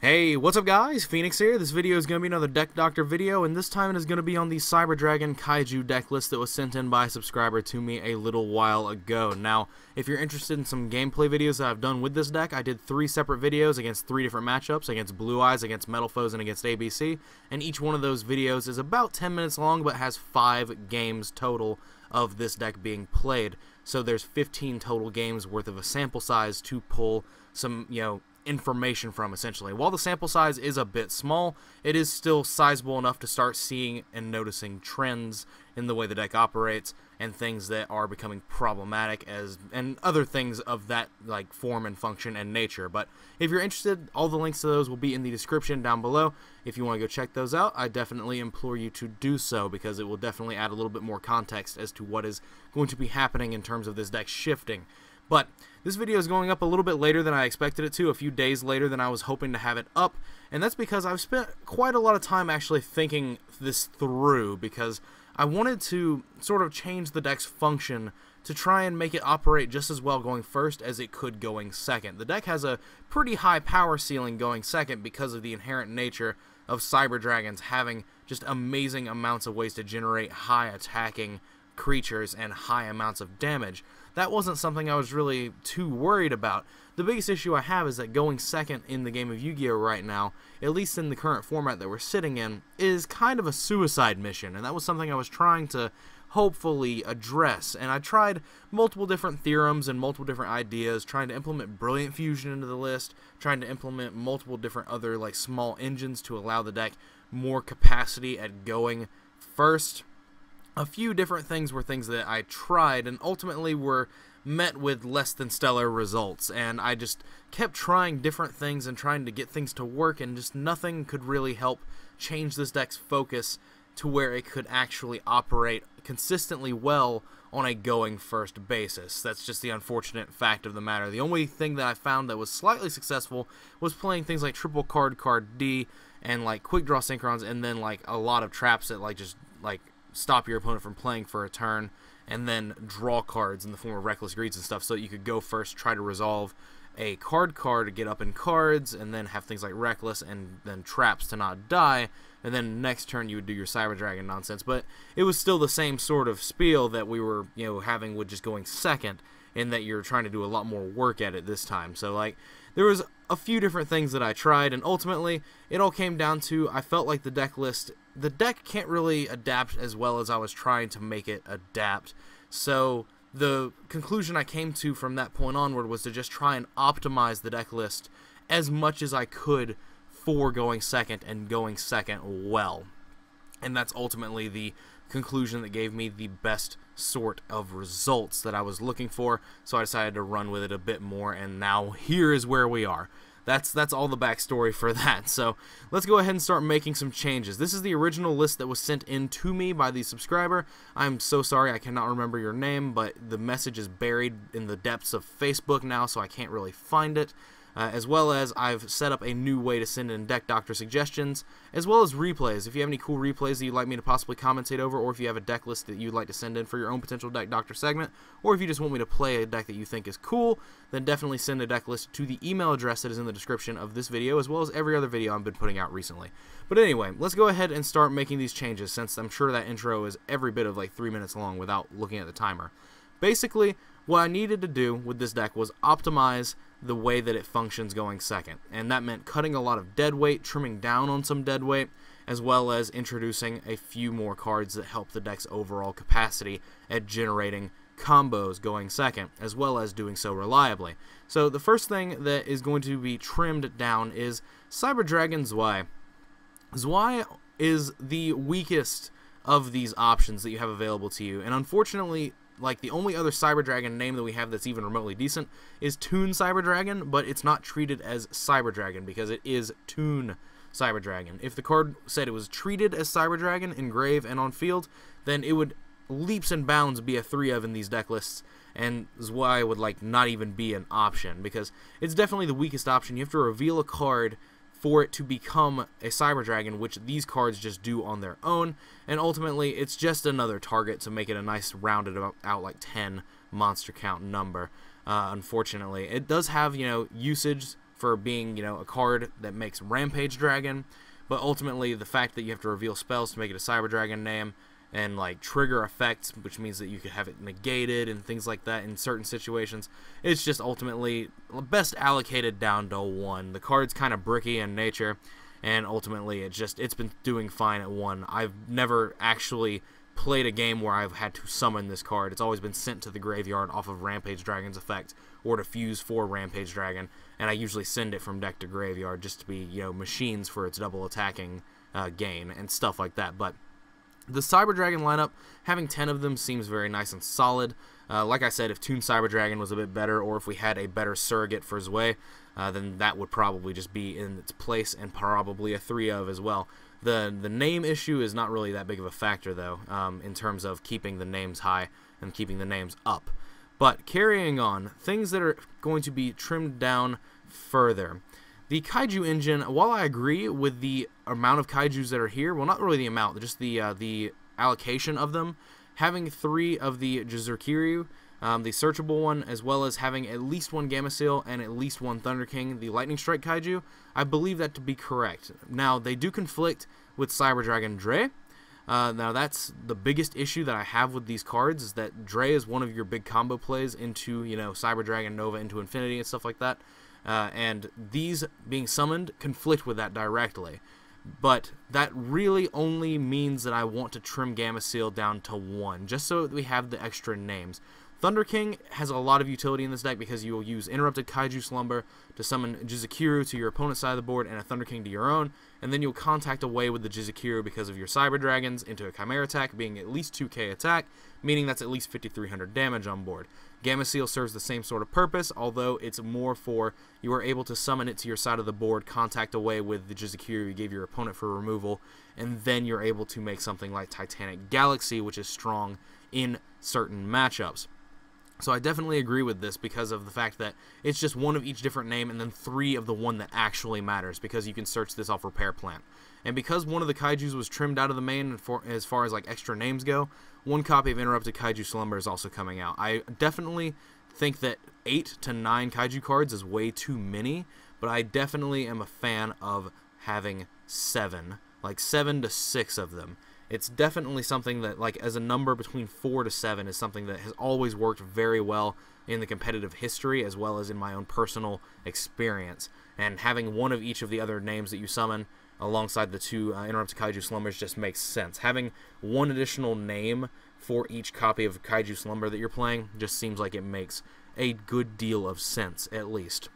Hey, what's up guys? Phoenix here. This video is going to be another Deck Doctor video, and this time it is going to be on the Cyber Dragon Kaiju deck list that was sent in by a subscriber to me a little while ago. Now, if you're interested in some gameplay videos that I've done with this deck, I did three separate videos against three different matchups, against Blue Eyes, against Metalfoes, and against ABC, and each one of those videos is about 10 minutes long, but has 5 games total of this deck being played. So there's 15 total games worth of a sample size to pull some, you know, information from essentially. While the sample size is a bit small, it is still sizable enough to start seeing and noticing trends in the way the deck operates and things that are becoming problematic as and other things of that like form and function and nature. But if you're interested, all the links to those will be in the description down below. If you want to go check those out, I definitely implore you to do so because it will definitely add a little bit more context as to what is going to be happening in terms of this deck shifting. But this video is going up a little bit later than I expected it to, a few days later than I was hoping to have it up, and that's because I've spent quite a lot of time actually thinking this through because I wanted to sort of change the deck's function to try and make it operate just as well going first as it could going second. The deck has a pretty high power ceiling going second because of the inherent nature of Cyber Dragons having just amazing amounts of ways to generate high attacking creatures and high amounts of damage. That wasn't something I was really too worried about. The biggest issue I have is that going second in the game of Yu-Gi-Oh right now, at least in the current format that we're sitting in, is kind of a suicide mission, and that was something I was trying to hopefully address. And I tried multiple different theorems and multiple different ideas, trying to implement Brilliant Fusion into the list, trying to implement multiple different other like small engines to allow the deck more capacity at going first a few different things were things that I tried and ultimately were met with less than stellar results and I just kept trying different things and trying to get things to work and just nothing could really help change this deck's focus to where it could actually operate consistently well on a going first basis. That's just the unfortunate fact of the matter. The only thing that I found that was slightly successful was playing things like triple Card Car D and like quick draw synchrons and then like a lot of traps that like just like stop your opponent from playing for a turn, and then draw cards in the form of reckless greeds and stuff, so you could go first, try to resolve a Card Car to get up in cards, and then have things like reckless and then traps to not die, and then next turn you would do your Cyber Dragon nonsense. But it was still the same sort of spiel that we were, you know, having with just going second, in that you're trying to do a lot more work at it this time. So like there was a few different things that I tried, and ultimately it all came down to I felt like the deck list, the deck can't really adapt as well as I was trying to make it adapt. So the conclusion I came to from that point onward was to just try and optimize the deck list as much as I could for going second and going second well. And that's ultimately the conclusion that gave me the best sort of results that I was looking for. So I decided to run with it a bit more, and now here is where we are. That's that's all the backstory for that. So let's go ahead and start making some changes. This is the original list that was sent in to me by the subscriber. I'm so sorry I cannot remember your name, but the message is buried in the depths of Facebook now, so I can't really find it uh, as well as I've set up a new way to send in Deck Doctor suggestions, as well as replays. If you have any cool replays that you'd like me to possibly commentate over, or if you have a deck list that you'd like to send in for your own potential Deck Doctor segment, or if you just want me to play a deck that you think is cool, then definitely send a deck list to the email address that is in the description of this video, as well as every other video I've been putting out recently. But anyway, let's go ahead and start making these changes, since I'm sure that intro is every bit of like three minutes long without looking at the timer. Basically, what I needed to do with this deck was optimize the way that it functions going second. And that meant cutting a lot of dead weight, trimming down on some dead weight, as well as introducing a few more cards that help the deck's overall capacity at generating combos going second, as well as doing so reliably. So the first thing that is going to be trimmed down is Cyber Dragon Zwei. Zwei is the weakest of these options that you have available to you, and unfortunately like the only other Cyber Dragon name that we have that's even remotely decent is Toon Cyber Dragon, but it's not treated as Cyber Dragon because it is Toon Cyber Dragon. If the card said it was treated as Cyber Dragon in grave and on field, then it would leaps and bounds be a three of in these deck lists, and Zwei I would like not even be an option because it's definitely the weakest option. You have to reveal a card for it to become a Cyber Dragon, which these cards just do on their own, and ultimately it's just another target to make it a nice rounded out like 10 monster count number. Uh, unfortunately, it does have you know usage for being, you know, a card that makes Rampage Dragon, but ultimately the fact that you have to reveal spells to make it a Cyber Dragon name and like trigger effects, which means that you could have it negated and things like that in certain situations. It's just ultimately best allocated down to one. The card's kind of bricky in nature, and ultimately it just it's been doing fine at one. I've never actually played a game where I've had to summon this card. It's always been sent to the graveyard off of Rampage Dragon's effect or to fuse for Rampage Dragon, and I usually send it from deck to graveyard just to be, you know, machines for its double attacking uh, gain and stuff like that. But the Cyber Dragon lineup, having 10 of them seems very nice and solid. Uh, like I said, if Toon Cyber Dragon was a bit better, or if we had a better surrogate for Zwei, uh, then that would probably just be in its place and probably a 3 of as well. The, the name issue is not really that big of a factor, though, um, in terms of keeping the names high and keeping the names up. But carrying on, things that are going to be trimmed down further. The kaiju engine, while I agree with the amount of kaijus that are here, well, not really the amount, just the uh, the allocation of them, having three of the Jizukiryu, um, the searchable one, as well as having at least one Gameciel and at least one Thunder King, the Lightning Strike kaiju, I believe that to be correct. Now, they do conflict with Cyber Dragon Drei. Uh, now, that's the biggest issue that I have with these cards, is that Drei is one of your big combo plays into, you know, Cyber Dragon Nova into Infinity and stuff like that. Uh, and these being summoned conflict with that directly. But that really only means that I want to trim Gameciel down to one, just so that we have the extra names. Thunder King has a lot of utility in this deck because you will use Interrupted Kaiju Slumber to summon Jizukiryu to your opponent's side of the board and a Thunder King to your own, and then you'll contact away with the Jizukiryu because of your Cyber Dragons into a Chimeratech being at least 2k attack, meaning that's at least 5300 damage on board. Gameciel serves the same sort of purpose, although it's more for you are able to summon it to your side of the board, contact away with the Jizukiryu you gave your opponent for removal, and then you're able to make something like Titanic Galaxy, which is strong in certain matchups. So I definitely agree with this because of the fact that it's just one of each different name and then three of the one that actually matters because you can search this off Repair Plant. And because one of the kaijus was trimmed out of the main for, as far as like extra names go, one copy of Interrupted Kaiju Slumber is also coming out. I definitely think that 8 to 9 kaiju cards is way too many, but I definitely am a fan of having 7, like 7 to 6 of them it's definitely something that like as a number between four to seven is something that has always worked very well in the competitive history as well as in my own personal experience and having one of each of the other names that you summon alongside the two uh, interrupted kaiju slumbers just makes sense having one additional name for each copy of kaiju slumber that you're playing just seems like it makes a good deal of sense at least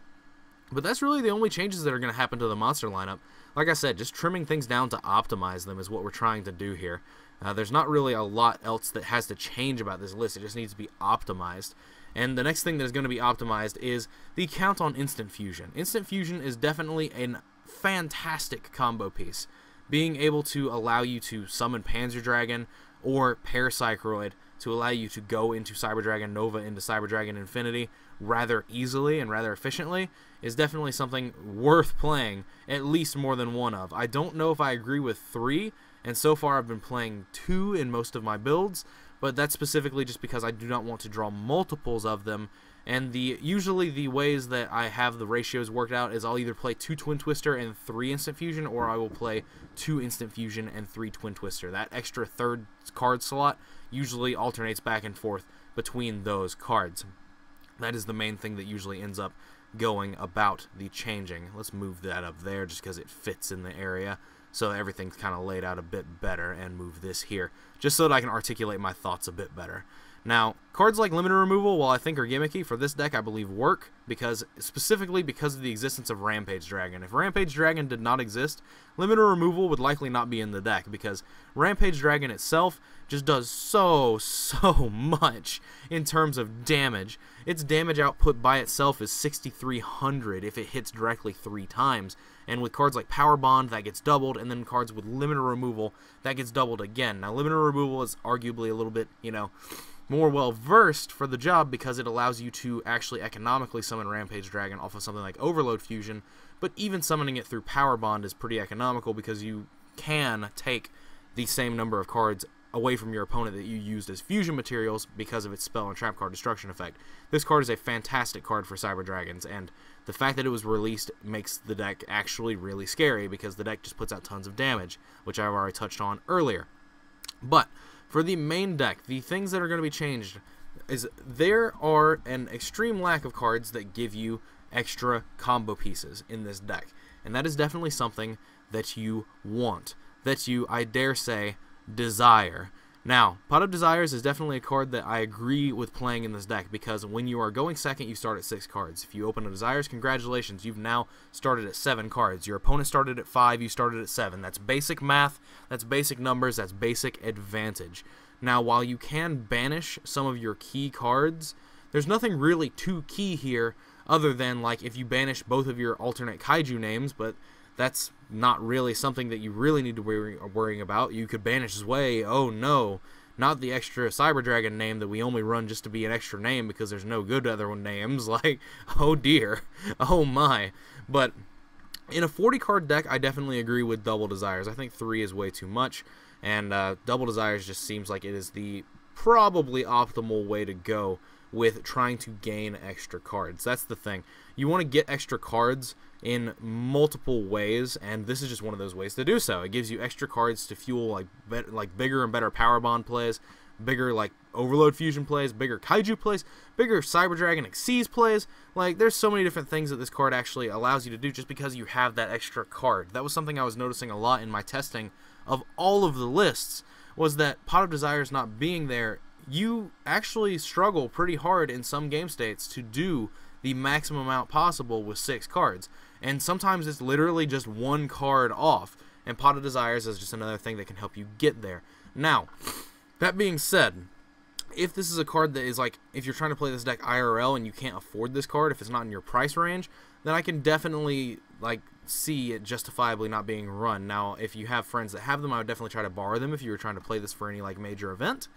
but that's really the only changes that are going to happen to the monster lineup like I said, just trimming things down to optimize them is what we're trying to do here. Uh, there's not really a lot else that has to change about this list. It just needs to be optimized. And the next thing that is going to be optimized is the count on Instant Fusion. Instant Fusion is definitely a fantastic combo piece. Being able to allow you to summon Panzer Dragon or Paracycloid to allow you to go into Cyber Dragon Nova into Cyber Dragon Infinity rather easily and rather efficiently is definitely something worth playing at least more than one of. I don't know if I agree with three, and so far I've been playing two in most of my builds, but that's specifically just because I do not want to draw multiples of them. And the usually the ways that I have the ratios worked out is I'll either play two Twin Twister and three Instant Fusion, or I will play two Instant Fusion and three Twin Twister. That extra third card slot usually alternates back and forth between those cards. That is the main thing that usually ends up going about the changing. Let's move that up there just because it fits in the area. So everything's kind of laid out a bit better and move this here just so that I can articulate my thoughts a bit better. Now, cards like Limited Removal, while I think are gimmicky, for this deck I believe work, because specifically because of the existence of Rampage Dragon. If Rampage Dragon did not exist, Limited Removal would likely not be in the deck, because Rampage Dragon itself just does so, so much in terms of damage. Its damage output by itself is 6,300 if it hits directly three times, and with cards like Power Bond, that gets doubled, and then cards with Limited Removal, that gets doubled again. Now, Limited Removal is arguably a little bit, you know more well versed for the job because it allows you to actually economically summon Rampage Dragon off of something like Overload Fusion, but even summoning it through Power Bond is pretty economical because you can take the same number of cards away from your opponent that you used as fusion materials because of its spell and trap card destruction effect. This card is a fantastic card for Cyber Dragons, and the fact that it was released makes the deck actually really scary because the deck just puts out tons of damage, which I've already touched on earlier. But for the main deck, the things that are going to be changed is there are an extreme lack of cards that give you extra combo pieces in this deck. And that is definitely something that you want, that you, I dare say, desire. Now, Pot of Desires is definitely a card that I agree with playing in this deck because when you are going second, you start at six cards. If you open a Desires, congratulations, you've now started at seven cards. Your opponent started at five, you started at seven. That's basic math, that's basic numbers, that's basic advantage. Now, while you can banish some of your key cards, there's nothing really too key here other than like if you banish both of your alternate kaiju names, but that's not really something that you really need to worry worrying about. You could banish his way. Oh no, not the extra Cyber Dragon name that we only run just to be an extra name because there's no good other names. Like, oh dear, oh my. But in a 40 card deck, I definitely agree with Double Desires. I think three is way too much, and uh, Double Desires just seems like it is the probably optimal way to go with trying to gain extra cards. That's the thing. You want to get extra cards in multiple ways, and this is just one of those ways to do so. It gives you extra cards to fuel like better, like bigger and better power bond plays, bigger like overload fusion plays, bigger kaiju plays, bigger Cyber Dragon Xyz plays. Like there's so many different things that this card actually allows you to do just because you have that extra card. That was something I was noticing a lot in my testing of all of the lists was that Pot of Desires not being there you actually struggle pretty hard in some game states to do the maximum amount possible with six cards. And sometimes it's literally just one card off. And Pot of Desires is just another thing that can help you get there. Now, that being said, if this is a card that is like, if you're trying to play this deck IRL and you can't afford this card, if it's not in your price range, then I can definitely like see it justifiably not being run. Now, if you have friends that have them, I would definitely try to borrow them if you were trying to play this for any like major event.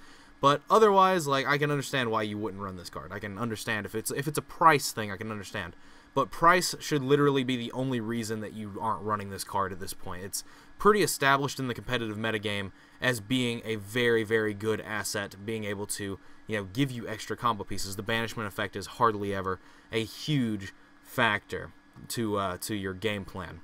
But otherwise, like I can understand why you wouldn't run this card. I can understand if it's if it's a price thing, I can understand. But price should literally be the only reason that you aren't running this card at this point. It's pretty established in the competitive metagame as being a very, very good asset, being able to, you know, give you extra combo pieces. The banishment effect is hardly ever a huge factor to uh, to your game plan.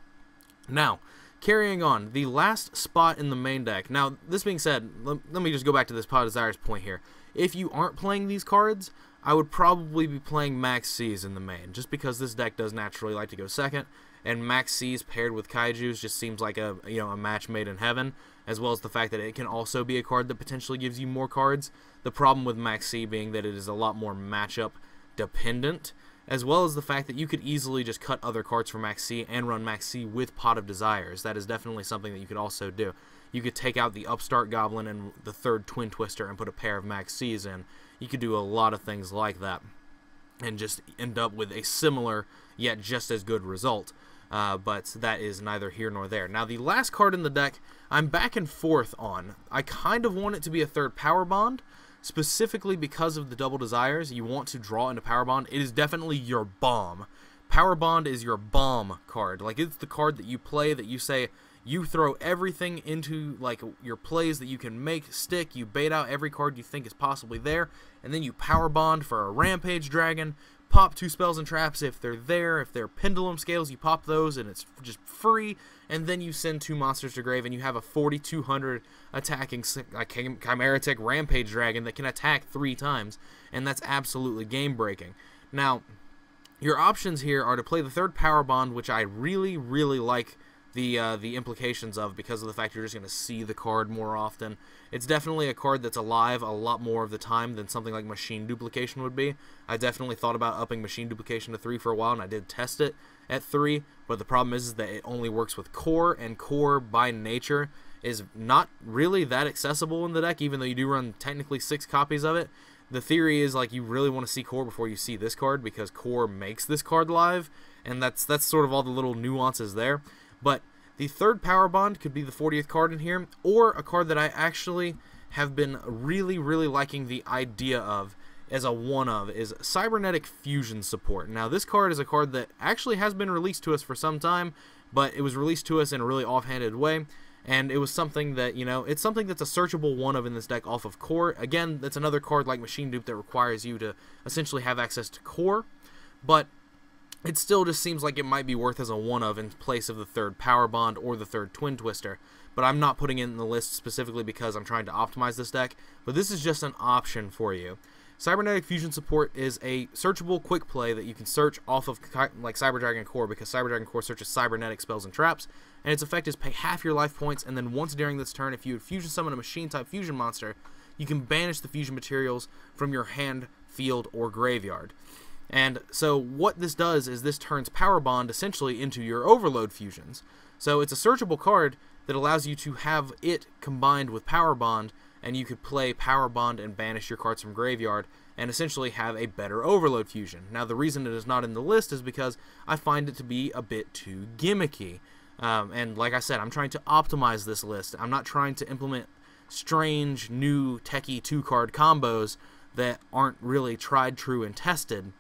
Now, Carrying on, the last spot in the main deck. Now, this being said, let, let me just go back to this Pot Desires point here. If you aren't playing these cards, I would probably be playing Max C's in the main, just because this deck does naturally like to go second, and Max C's paired with Kaiju's just seems like a you know a match made in heaven, as well as the fact that it can also be a card that potentially gives you more cards. The problem with Max C being that it is a lot more matchup dependent, as well as the fact that you could easily just cut other cards from Max C and run Max C with Pot of Desires. That is definitely something that you could also do. You could take out the Upstart Goblin and the third Twin Twister and put a pair of Max Cs in. You could do a lot of things like that and just end up with a similar yet just as good result. Uh, but that is neither here nor there. Now, the last card in the deck, I'm back and forth on. I kind of want it to be a third Power Bond, specifically because of the double desires you want to draw into power bond it is definitely your bomb power bond is your bomb card like it's the card that you play that you say you throw everything into like your plays that you can make stick you bait out every card you think is possibly there and then you power bond for a rampage dragon pop two spells and traps if they're there. If they're pendulum scales, you pop those and it's just free. And then you send two monsters to grave and you have a 4200 attacking like, Chimeratech Rampage Dragon that can attack three times. And that's absolutely game breaking. Now, your options here are to play the third Power Bond, which I really, really like the uh, the implications of because of the fact you're just going to see the card more often. It's definitely a card that's alive a lot more of the time than something like Machine Duplication would be. I definitely thought about upping Machine Duplication to 3 for a while, and I did test it at 3, but the problem is, is that it only works with Core, and Core by nature is not really that accessible in the deck, even though you do run technically 6 copies of it. The theory is like you really want to see Core before you see this card because Core makes this card live, and that's that's sort of all the little nuances there. But the third power bond could be the 40th card in here, or a card that I actually have been really, really liking the idea of as a one of is Cybernetic Fusion support. Now, this card is a card that actually has been released to us for some time, but it was released to us in a really offhanded way. And it was something that, you know, it's something that's a searchable one of in this deck off of core. Again, that's another card like Machine Dupe that requires you to essentially have access to core. But it still just seems like it might be worth as a one of in place of the third Power Bond or the third Twin Twister. But I'm not putting it in the list specifically because I'm trying to optimize this deck, but this is just an option for you. Cybernetic Fusion support is a searchable quick play that you can search off of like Cyber Dragon Core because Cyber Dragon Core searches cybernetic spells and traps, and its effect is pay half your life points, and then once during this turn, if you fusion summon a machine type fusion monster, you can banish the fusion materials from your hand, field, or graveyard. And so what this does is this turns Power Bond essentially into your Overload fusions. So it's a searchable card that allows you to have it combined with Power Bond and you could play Power Bond and banish your cards from graveyard and essentially have a better Overload fusion. Now, the reason it is not in the list is because I find it to be a bit too gimmicky. Um, and like I said, I'm trying to optimize this list. I'm not trying to implement strange, new, techie two card combos that aren't really tried, true, and tested.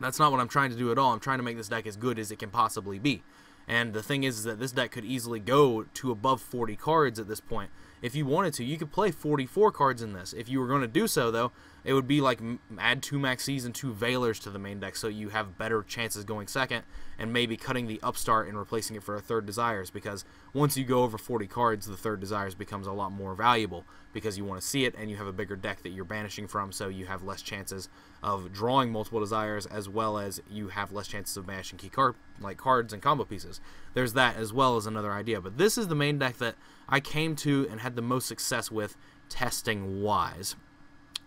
That's not what I'm trying to do at all. I'm trying to make this deck as good as it can possibly be. And the thing is, is that this deck could easily go to above 40 cards at this point if you wanted to. You could play 44 cards in this. If you were going to do so, though, it would be like add two Max Cs and two Veilers to the main deck so you have better chances going second and maybe cutting the Upstart and replacing it for a third Desires because once you go over 40 cards, the third Desires becomes a lot more valuable because you want to see it and you have a bigger deck that you're banishing from so you have less chances of drawing multiple Desires as well as you have less chances of banishing key card like cards and combo pieces. There's that as well as another idea, but this is the main deck that I came to and had the most success with testing wise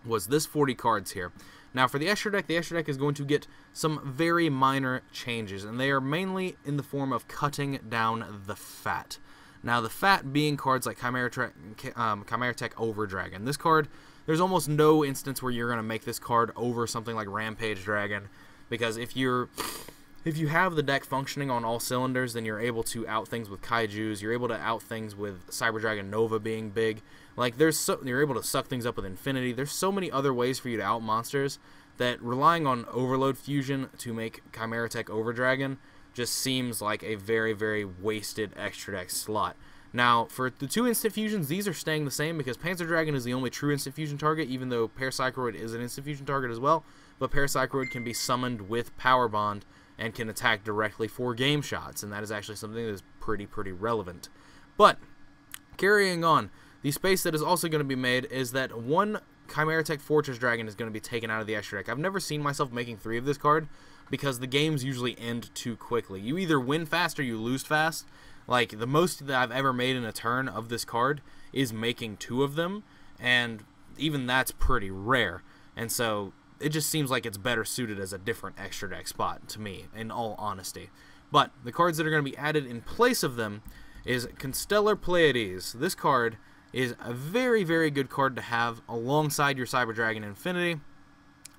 was this 40 cards here. Now for the extra deck, the extra deck is going to get some very minor changes, and they are mainly in the form of cutting down the fat. Now the fat being cards like Chimera, um, Chimera Tech Over Dragon. This card, there's almost no instance where you're going to make this card over something like Rampage Dragon, because if you're if you have the deck functioning on all cylinders, then you're able to out things with kaijus. You're able to out things with Cyber Dragon Nova being big. Like there's so you're able to suck things up with Infinity. There's so many other ways for you to out monsters that relying on Overload Fusion to make Chimera Tech Over Dragon just seems like a very very wasted extra deck slot. Now, for the two instant fusions, these are staying the same because Panzer Dragon is the only true instant fusion target, even though Parapsychoroid is an instant fusion target as well. But Parapsychoroid can be summoned with Power Bond and can attack directly for game shots, and that is actually something that is pretty, pretty relevant. But, carrying on, the space that is also going to be made is that one Chimera Tech Fortress Dragon is going to be taken out of the extra deck. I've never seen myself making three of this card because the games usually end too quickly. You either win fast or you lose fast. Like, the most that I've ever made in a turn of this card is making two of them, and even that's pretty rare. And so it just seems like it's better suited as a different extra deck spot to me, in all honesty. But the cards that are going to be added in place of them is Constellar Pleiades. This card is a very, very good card to have alongside your Cyber Dragon Infinity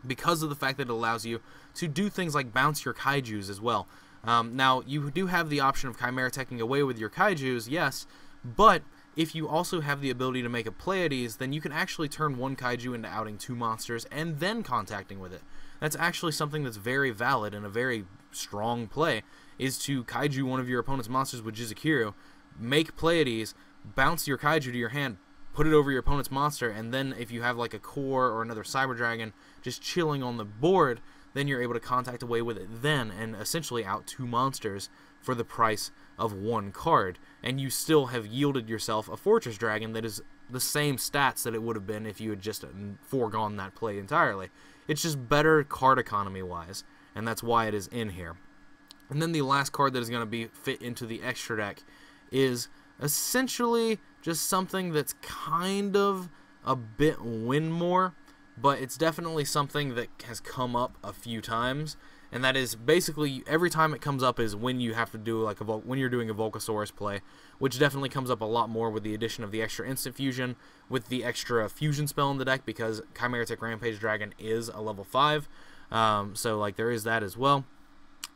because of the fact that it allows you to do things like bounce your kaijus as well. Um, now, you do have the option of Chimera taking away with your kaijus, yes, but if you also have the ability to make a Pleiades, then you can actually turn one kaiju into outing two monsters and then contacting with it. That's actually something that's very valid and a very strong play, is to kaiju one of your opponent's monsters with Jizukiro, make Pleiades, bounce your kaiju to your hand, put it over your opponent's monster, and then if you have like a core or another Cyber Dragon just chilling on the board, then you're able to contact away with it then and essentially out two monsters for the price of one card. And you still have yielded yourself a Fortress Dragon that is the same stats that it would have been if you had just uh, foregone that play entirely. It's just better card economy wise, and that's why it is in here. And then the last card that is going to be fit into the extra deck is essentially just something that's kind of a bit win more, but it's definitely something that has come up a few times and that is basically every time it comes up is when you have to do like a Vul when you're doing a Volcasaurus play, which definitely comes up a lot more with the addition of the extra instant fusion, with the extra fusion spell in the deck because Chimera Tech Rampage Dragon is a level five, um, so like there is that as well,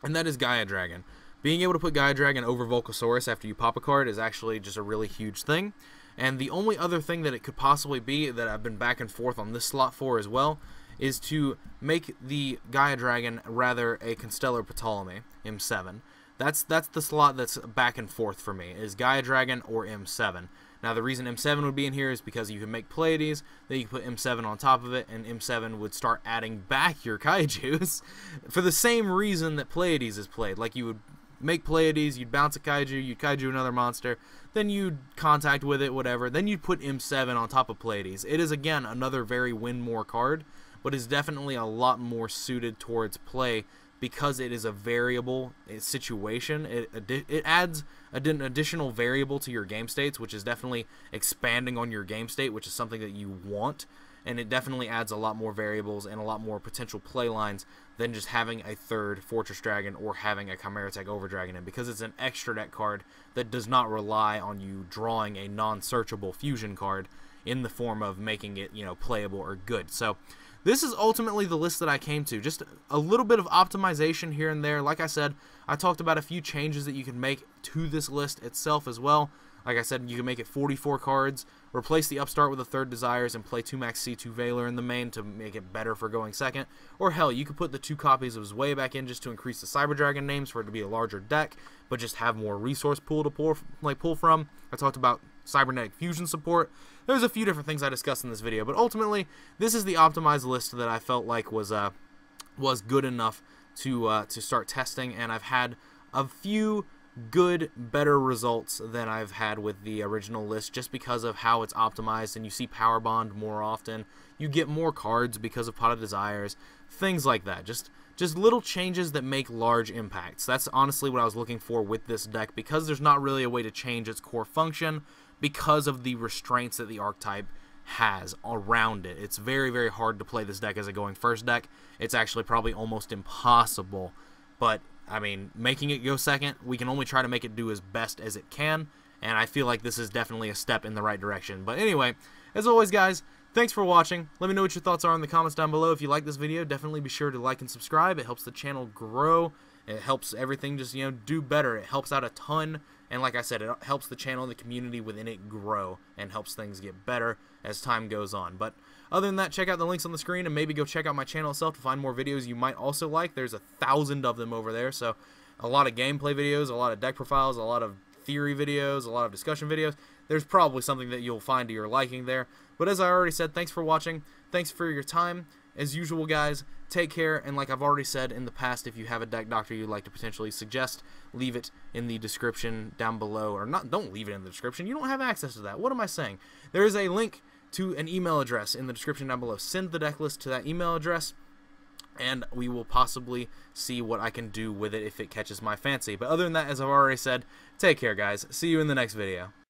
and that is Gaia Dragon. Being able to put Gaia Dragon over Volcasaurus after you pop a card is actually just a really huge thing. And the only other thing that it could possibly be that I've been back and forth on this slot for as well is to make the Gaia Dragon rather a Constellar Ptolemy M7. That's that's the slot that's back and forth for me is Gaia Dragon or M7. Now, the reason M7 would be in here is because you can make Pleiades, then you can put M7 on top of it, and M7 would start adding back your Kaijus for the same reason that Pleiades is played. Like, you would make Pleiades, you'd bounce a Kaiju, you'd Kaiju another monster, then you'd contact with it, whatever, then you'd put M7 on top of Pleiades. It is, again, another very win more card, but is definitely a lot more suited towards play because it is a variable eh, situation. It, it adds an additional variable to your game states, which is definitely expanding on your game state, which is something that you want. And it definitely adds a lot more variables and a lot more potential play lines than just having a third Fortress Dragon or having a Chimera Tech Over Dragon in because it's an extra deck card that does not rely on you drawing a non-searchable fusion card in the form of making it, you know, playable or good. So this is ultimately the list that I came to. Just a little bit of optimization here and there. Like I said, I talked about a few changes that you can make to this list itself as well. Like I said, you can make it 44 cards, replace the Upstart with a third Desires, and play 2 Max C2 Veiler in the main to make it better for going second. Or hell, you could put the two copies of Zwei back in just to increase the Cyber Dragon names for it to be a larger deck, but just have more resource pool to pull, like, pull from. I talked about cybernetic fusion support. There's a few different things I discussed in this video, but ultimately, this is the optimized list that I felt like was uh, was good enough to uh, to start testing, and I've had a few good, better results than I've had with the original list just because of how it's optimized and you see Power Bond more often. You get more cards because of Pot of Desires, things like that. Just just little changes that make large impacts. That's honestly what I was looking for with this deck because there's not really a way to change its core function because of the restraints that the archetype has around it. It's very, very hard to play this deck as a going first deck. It's actually probably almost impossible. But, I mean, making it go second, we can only try to make it do as best as it can. And I feel like this is definitely a step in the right direction. But anyway, as always, guys, thanks for watching. Let me know what your thoughts are in the comments down below. If you like this video, definitely be sure to like and subscribe. It helps the channel grow. It helps everything just, you know, do better. It helps out a ton and like I said, it helps the channel and the community within it grow and helps things get better as time goes on. But other than that, check out the links on the screen and maybe go check out my channel itself to find more videos you might also like. There's a thousand of them over there, so a lot of gameplay videos, a lot of deck profiles, a lot of theory videos, a lot of discussion videos. There's probably something that you'll find to your liking there. But as I already said, thanks for watching. Thanks for your time. As usual, guys, take care. And like I've already said in the past, if you have a deck doctor you'd like to potentially suggest, leave it in the description down below. Or not, don't leave it in the description. You don't have access to that. What am I saying? There is a link to an email address in the description down below. Send the deck list to that email address and we will possibly see what I can do with it if it catches my fancy. But other than that, as I've already said, take care, guys. See you in the next video.